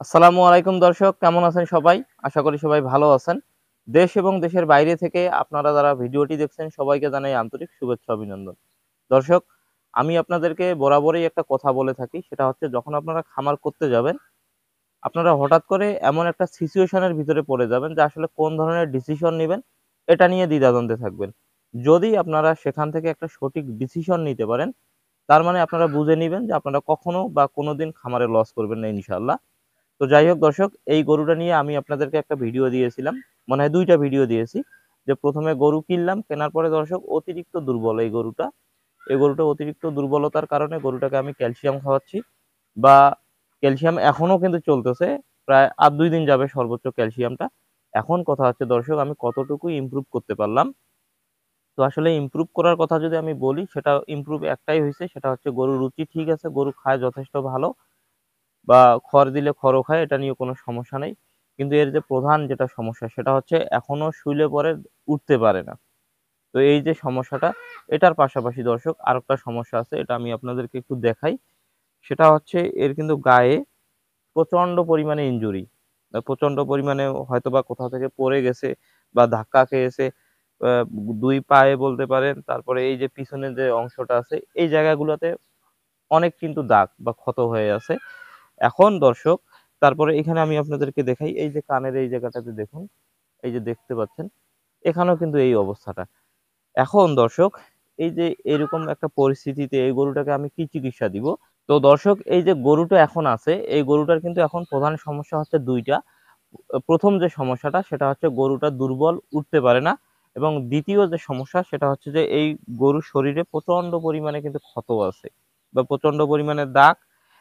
আসসালামু আলাইকুম দর্শক, কেমন আছেন সবাই? আশা করি সবাই ভালো আছেন। দেশ এবং দেশের বাইরে থেকে আপনারা যারা ভিডিওটি দেখছেন, সবাইকে জানাই আন্তরিক শুভেচ্ছা, অভিনন্দন। দর্শক, আমি আপনাদেরকে বরাবরই একটা কথা বলে থাকি, সেটা হচ্ছে যখন আপনারা খামার করতে যাবেন, আপনারা হঠাৎ করে এমন একটা সিচুয়েশনের ভিতরে পড়ে যাবেন যে আসলে কোন ধরনের ডিসিশন নেবেন, এটা নিয়ে দ্বিধাদ্বন্দ্বে থাকবেন। যদি আপনারা সেখান থেকে একটা সঠিক ডিসিশন নিতে পারেন, তার মানে আপনারা বুঝে নেবেন যে আপনারা কখনো বা কোনোদিন খামারে লস করবেন না ইনশাল্লাহ তো যাই হোক দর্শক, এই গরুটা নিয়ে আমি আপনাদেরকে একটা ভিডিও দিয়েছিলাম। মনে হয় দুইটা ভিডিও দিয়েছি। যে প্রথমে গরু কিনলাম, কেনার পরে দর্শক অতিরিক্ত দুর্বল এই গরুটা। এই গরুটা অতিরিক্ত দুর্বলতার কারণে গরুটাকে আমি ক্যালসিয়াম খাওয়াচ্ছি বা ক্যালসিয়াম এখনও কিন্তু চলতেছে, প্রায় আর দুই দিন যাবে সর্বোচ্চ ক্যালসিয়ামটা। এখন কথা হচ্ছে দর্শক, আমি কতটুকু ইমপ্রুভ করতে পারলাম? তো আসলে ইমপ্রুভ করার কথা যদি আমি বলি, সেটা ইমপ্রুভ একটাই হয়েছে সেটা হচ্ছে গরুর রুচি ঠিক আছে, গরু খায় যথেষ্ট ভালো। বা খড় দিলে খড়ও খায়, এটা নিয়ে কোনো সমস্যা নেই। কিন্তু এর যে প্রধান যেটা সমস্যা, সেটা হচ্ছে এখনও শুইলে পরে উঠতে পারে না। তো এই যে সমস্যাটা, এটার পাশাপাশি দর্শক আরেকটা সমস্যা আছে, এটা আমি আপনাদেরকে একটু দেখাই। সেটা হচ্ছে এর কিন্তু গায়ে প্রচণ্ড পরিমাণে ইনজুরি প্রচণ্ড পরিমাণে হয়তো বা কোথাও থেকে পড়ে গেছে বা ধাক্কা খেয়েছে দুই পায়ে বলতে পারেন, তারপরে এই যে পিছনের যে অংশটা আছে, এই জায়গাগুলোতে অনেক কিন্তু দাগ বা ক্ষত হয়ে আছে। এখন দর্শক, তারপরে এখানে আমি আপনাদেরকে দেখাই, এই যে কানের এই জায়গাটাতে দেখুন, এই যে দেখতে পাচ্ছেন, এখানেও কিন্তু এই অবস্থাটা। এখন দর্শক, এই যে এরকম একটা পরিস্থিতিতে এই গরুটাকে আমি কি চিকিৎসা দিব? তো দর্শক, এই যে গরুটা এখন আছে, এই গরুটার কিন্তু এখন প্রধান সমস্যা হচ্ছে দুইটা। প্রথম যে সমস্যাটা, সেটা হচ্ছে গরুটা দুর্বল, উঠতে পারে না। এবং দ্বিতীয় যে সমস্যা, সেটা হচ্ছে যে এই গরুর শরীরে প্রচণ্ড পরিমাণে কিন্তু ক্ষত আছে বা প্রচণ্ড পরিমাণে দাগ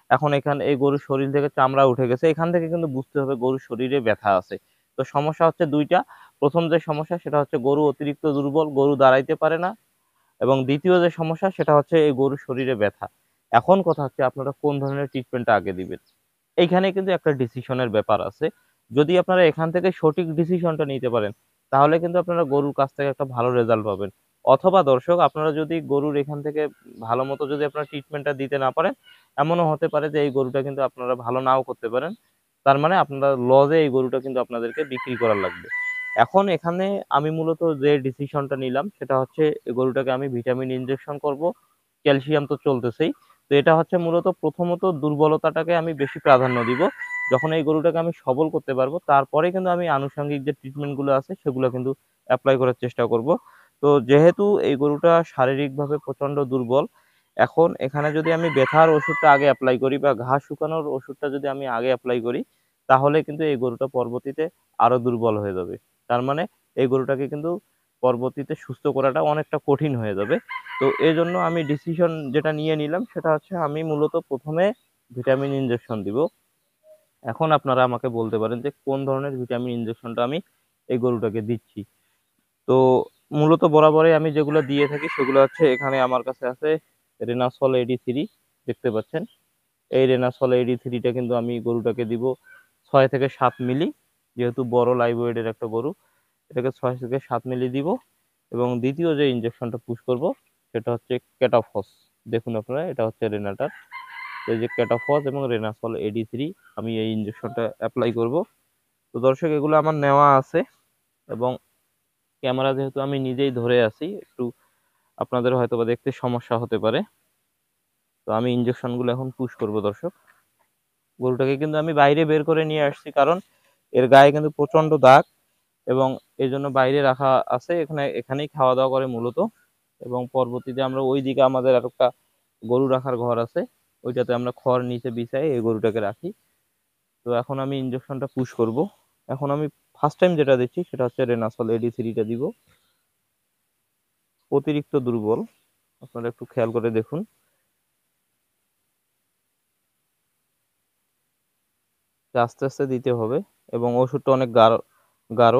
এখন এখানে, এই গরুর শরীর থেকে চামড়া উঠে গেছে। এখান থেকে কিন্তু বুঝতে হবে গরুর শরীরে ব্যথা আছে। তো সমস্যা হচ্ছে দুইটা। প্রথম যে সমস্যা, সেটা হচ্ছে গরু অতিরিক্ত দুর্বল, গরু দাঁড়াইতে পারে না। এবং দ্বিতীয় যে সমস্যা, সেটা হচ্ছে এই গরুর শরীরে ব্যথা। এখন কথা হচ্ছে আপনারা কোন ধরনের ট্রিটমেন্টটা আগে দিবেন। এইখানে কিন্তু একটা ডিসিশনের ব্যাপার আছে। যদি আপনারা এখান থেকে সঠিক ডিসিশনটা নিতে পারেন, তাহলে কিন্তু আপনারা গরুর কাছ থেকে একটা ভালো রেজাল্ট পাবেন। অথবা দর্শক, আপনারা যদি গরুর এখান থেকে ভালো মতো যদি আপনারা ট্রিটমেন্টটা দিতে না পারেন এমনও হতে পারে যে এই গরুটা কিন্তু আপনারা ভালো নাও করতে পারেন। তার মানে আপনারা লজে এই গরুটা কিন্তু আপনাদেরকে বিক্রি করার লাগবে। এখন এখানে আমি মূলত যে ডিসিশনটা নিলাম, সেটা হচ্ছে গরুটাকে আমি ভিটামিন ইনজেকশন করব, ক্যালসিয়াম তো চলতেছেই। তো এটা হচ্ছে মূলত প্রথমত দুর্বলতাটাকে আমি বেশি প্রাধান্য দিব। যখন এই গরুটাকে আমি সবল করতে পারব, তারপরে কিন্তু আমি আনুষঙ্গিক যে ট্রিটমেন্টগুলো আছে, সেগুলো কিন্তু অ্যাপ্লাই করার চেষ্টা করব। তো যেহেতু এই গরুটা শারীরিকভাবে প্রচণ্ড দুর্বল এখন এখানে যদি আমি ব্যথার ওষুধটা আগে অ্যাপ্লাই করি বা ঘাস শুকানোর ওষুধটা যদি আমি আগে অ্যাপ্লাই করি, তাহলে কিন্তু এই গরুটা পরবর্তীতে আরও দুর্বল হয়ে যাবে। তার মানে এই গরুটাকে কিন্তু পরবর্তীতে সুস্থ করাটা অনেকটা কঠিন হয়ে যাবে। তো এই জন্য আমি ডিসিশন যেটা নিয়ে নিলাম সেটা হচ্ছে আমি মূলত প্রথমে ভিটামিন ইনজেকশন দিব। এখন আপনারা আমাকে বলতে পারেন যে কোন ধরনের ভিটামিন ইনজেকশনটা আমি এই গরুটাকে দিচ্ছি। তো মূলত বরাবরই আমি যেগুলো দিয়ে থাকি সেগুলো হচ্ছে এখানে আমার কাছে আছে রেনাসল এডি থ্রি দেখতে পাচ্ছেন। এই রেনাসল এডি থ্রিটা কিন্তু আমি গরুটাকে দিব ছয় থেকে সাত মিলি, যেহেতু বড় লাইভ একটা গরু। এটাকে ছয় থেকে সাত মিলি দিব এবং দ্বিতীয় যে ইঞ্জেকশনটা পুশ করব, সেটা হচ্ছে ক্যাটাফস দেখুন আপনারা, এটা হচ্ছে রেনাটার এই যে ক্যাটাফস এবং রেনাসল এডি থ্রি আমি এই ইঞ্জেকশনটা অ্যাপ্লাই করব। তো দর্শক, এগুলো আমার নেওয়া আছে এবং ক্যামেরা যেহেতু আমি নিজেই ধরে আছি, একটু আপনাদের হয়তো বা দেখতে সমস্যা হতে পারে। তো আমি ইনজেকশনগুলো এখন পুশ করব দর্শক। গরুটাকে কিন্তু আমি বাইরে বের করে নিয়ে আসছি কারণ এর গায়ে কিন্তু প্রচণ্ড দাগ এবং এই জন্য বাইরে রাখা আছে। এখানে, এখানেই খাওয়া দাওয়া করে মূলত এবং পরবর্তীতে আমরা ওই দিকে আমাদের আর একটা গরু রাখার ঘর আছে। ওইটাতে আমরা খড় নিচে বিছাই এই গরুটাকে রাখি। তো এখন আমি ইনজেকশনটা পুশ করব। এখন আমি ফার্স্ট টাইম যেটা দিচ্ছি সেটা হচ্ছে রেনাসল এডি থ্রিটা দিব। অতিরিক্ত দুর্বল। আপনারা একটু খেয়াল করে দেখুন। আস্তে আস্তে দিতে হবে এবং ওষুধটা অনেক গাঢ় গাঢ়।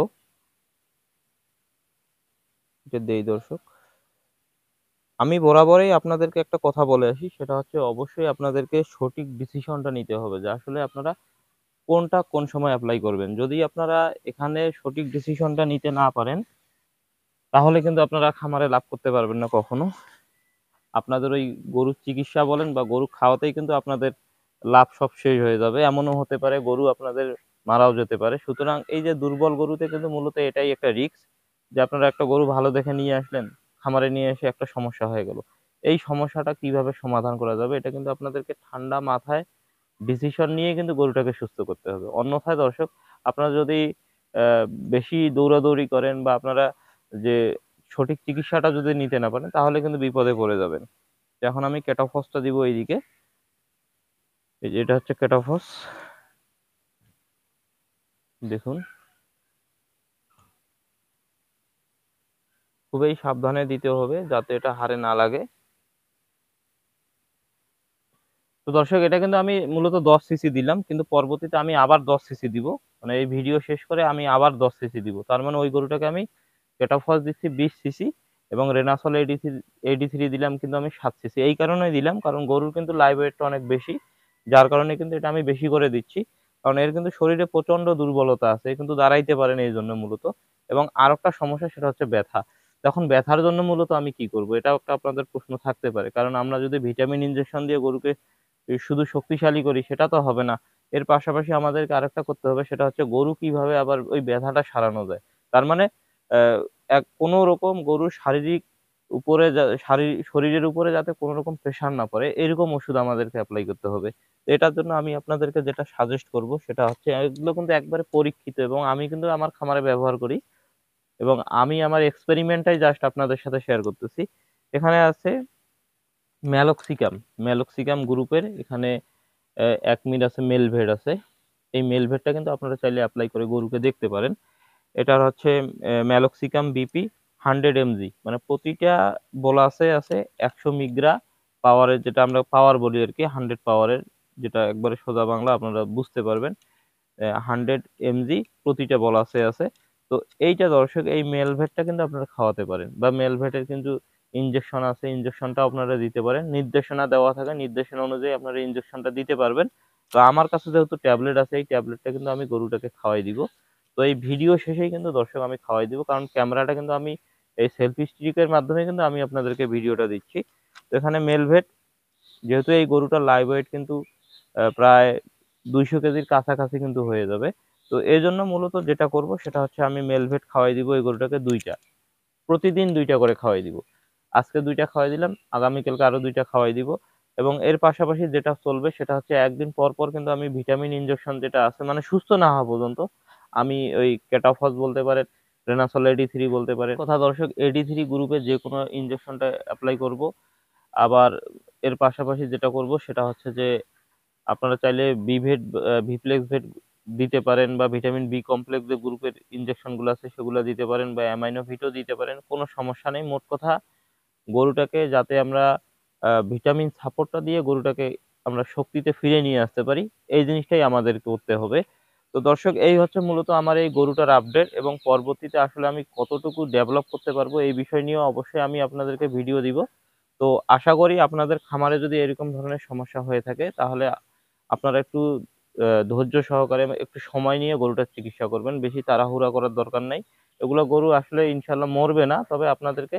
দেই দর্শক। আমি বরাবরই আপনাদেরকে একটা কথা বলে আসি, সেটা হচ্ছে অবশ্যই আপনাদেরকে সঠিক ডিসিশনটা নিতে হবে যে আসলে আপনারা কোনটা কোন সময় অ্যাপ্লাই করবেন। যদি আপনারা এখানে সঠিক ডিসিশনটা নিতে না পারেন তাহলে কিন্তু আপনারা খামারে লাভ করতে পারবেন না কখনো। আপনাদের ওই গরুর চিকিৎসা বলেন বা গরু খাওয়াতেই কিন্তু আপনাদের লাভ সব শেষ হয়ে যাবে। এমনও হতে পারে গরু আপনাদের মারাও যেতে পারে। সুতরাং এই যে দুর্বল গরুতে কিন্তু মূলত এটাই একটা রিস্ক যে আপনারা একটা গরু ভালো দেখে নিয়ে আসলেন, খামারে নিয়ে এসে একটা সমস্যা হয়ে গেল। এই সমস্যাটা কীভাবে সমাধান করা যাবে এটা কিন্তু আপনাদেরকে ঠান্ডা মাথায় ডিসিশন নিয়ে কিন্তু গরুটাকে সুস্থ করতে হবে। অন্যথায় দর্শক, আপনারা যদি বেশি দৌড়াদৌড়ি করেন বা আপনারা যে সঠিক চিকিৎসাটা যদি নিতে না পারেন, তাহলে কিন্তু বিপদে পড়ে যাবেন। এখন আমি কেটাফসটা দিব এইদিকে। এই যে এটা হচ্ছে কেটাফস। দেখুন। খুবই সাবধানে দিতে হবে যাতে এটা হারে না লাগে। তো দর্শক, এটা কিন্তু আমি মূলত দশ সিসি দিলাম, কিন্তু পরবর্তীতে আমি আবার দশ সিসি দিব। মানে এই ভিডিও শেষ করে আমি আবার দশ সিসি দিব। তার মানে ওই গরুটাকে আমি কেটাফস দিচ্ছি বিশ সিসি এবং রেনাসল থ্রি এডি থ্রি দিলাম কিন্তু আমি সাত সিসি এই কারণেই দিলাম, কারণ গরুর কিন্তু লাইভ ওয়েটটা অনেক বেশি, যার কারণে কিন্তু এটা আমি বেশি করে দিচ্ছি। কারণ এর কিন্তু শরীরে প্রচণ্ড দুর্বলতা আছে কিন্তু দাঁড়াইতে পারেন এই জন্য মূলত। এবং আর একটা সমস্যা সেটা হচ্ছে ব্যথা। তখন ব্যথার জন্য মূলত আমি কি করব, এটাও একটা আপনাদের প্রশ্ন থাকতে পারে। কারণ আমরা যদি ভিটামিন ইনজেকশন দিয়ে গরুকে শুধু শক্তিশালী করি, সেটা তো হবে না। এর পাশাপাশি আমাদেরকে আরেকটা করতে হবে, সেটা হচ্ছে গরু কীভাবে আবার ওই ব্যথাটা সারানো যায়। তার মানে এক কোনো রকম গরুর শারীরিক উপরে শারীরিক শরীরের উপরে যাতে কোনো রকম প্রেশার না পড়ে, এরকম ওষুধ আমাদেরকে অ্যাপ্লাই করতে হবে। এটার জন্য আমি আপনাদেরকে যেটা সাজেস্ট করব, সেটা হচ্ছে, এগুলো কিন্তু একবারে পরীক্ষিত এবং আমি কিন্তু আমার খামারে ব্যবহার করি এবং আমি আমার এক্সপেরিমেন্টটাই জাস্ট আপনাদের সাথে শেয়ার করতেছি। এখানে আছে ম্যালক্সিকাম ম্যালক্সিকাম গ্রুপের এখানে এক মিল আছে মেলভেড আছে। এই মেলভেডটা কিন্তু আপনারা চাইলে অ্যাপ্লাই করে গরুকে দেখতে পারেন। এটার হচ্ছে ম্যালক্সিকাম বিপি হান্ড্রেড এমজি। মানে প্রতিটা বোলাসে আছে একশো মিগ্রা পাওয়ারের যেটা আমরা পাওয়ার বলি আর কি, হান্ড্রেড পাওয়ারের যেটা একবারে সোজা বাংলা, আপনারা বুঝতে পারবেন। হান্ড্রেড এমজি প্রতিটা বলাসে আছে। তো এইটা দর্শক, এই মেলভেটটা কিন্তু আপনারা খাওয়াতে পারেন বা মেলভেটের কিন্তু ইঞ্জেকশন আছে ইঞ্জেকশনটা আপনারা দিতে পারেন। নির্দেশনা দেওয়া থাকে, নির্দেশনা অনুযায়ী আপনারা ইঞ্জেকশনটা দিতে পারবেন। তো আমার কাছে যেহেতু ট্যাবলেট আছে, এই ট্যাবলেটটা কিন্তু আমি গরুটাকে খাওয়াই দিব। তো এই ভিডিও শেষেই কিন্তু দর্শক আমি খাওয়াই দিব। কারণ ক্যামেরাটা কিন্তু আমি এই সেলফি স্টিকের মাধ্যমে কিন্তু আমি আপনাদেরকে ভিডিওটা দিচ্ছি। তো এখানে মেলভেট যেহেতু এই গরুটার লাইভ ওয়েট কিন্তু প্রায় দুইশো কেজির কাছাকাছি কিন্তু হয়ে যাবে। তো এই জন্য মূলত যেটা করব, সেটা হচ্ছে আমি মেলভেট খাওয়াই দিব এই গরুটাকে দুইটা। প্রতিদিন দুইটা করে খাওয়াই দিব। আজকে দুইটা খাওয়াই দিলাম, আগামীকালকে আরও দুইটা খাওয়াই দিব। এবং এর পাশাপাশি যেটা চলবে, সেটা হচ্ছে একদিন পর পর কিন্তু আমি ভিটামিন ইনজেকশন যেটা আছে মানে সুস্থ না হওয়া পর্যন্ত আমি ওই কেটাফস বলতে পারেন রেনাসল এডি থ্রি বলতে পারেন। কথা দর্শক এডি থ্রি গ্রুপে যে কোনো ইনজেকশনটা অ্যাপ্লাই করব। আবার এর পাশাপাশি যেটা করব, সেটা হচ্ছে যে আপনারা চাইলে বিভেট ভিপ্লেক্স ভেট দিতে পারেন বা ভিটামিন বি কমপ্লেক্স যে গ্রুপের ইনজেকশনগুলো আছে, সেগুলো দিতে পারেন বা অ্যামাইনো ভিটও দিতে পারেন, কোনো সমস্যা নেই। মোট কথা, গরুটাকে যাতে আমরা ভিটামিন সাপোর্টটা দিয়ে গরুটাকে আমরা শক্তিতে ফিরে নিয়ে আসতে পারি, এই জিনিসটাই আমাদের করতে হবে। তো দর্শক, এই হচ্ছে মূলত আমার এই গরুটার আপডেট এবং পরবর্তীতে আসলে আমি কতটুকু ডেভেলপ করতে পারব এই বিষয় নিয়েও অবশ্যই আমি আপনাদেরকে ভিডিও দিব। তো আশা করি আপনাদের খামারে যদি এরকম ধরনের সমস্যা হয়ে থাকে, তাহলে আপনারা একটু ধৈর্য সহকারে একটু সময় নিয়ে গরুটার চিকিৎসা করবেন। বেশি তাড়াহুড়া করার দরকার নাই। এগুলো গরু আসলে ইনশাল্লাহ মরবে না, তবে আপনাদেরকে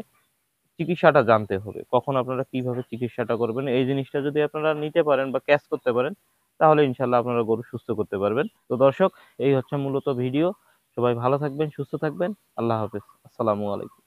চিকিৎসাটা জানতে হবে। কখন আপনারা কীভাবে চিকিৎসাটা করবেন? এই জিনিসটা যদি আপনারা নিতে পারেন বা ক্যাচ করতে পারেন তাহলে ইনশাল্লাহ আপনারা গরু সুস্থ করতে পারবেন। তো দর্শক, এই হচ্ছে মূলত ভিডিও। সবাই ভালো থাকবেন, সুস্থ থাকবেন। আল্লাহ হাফেজ। আসসালামু আলাইকুম।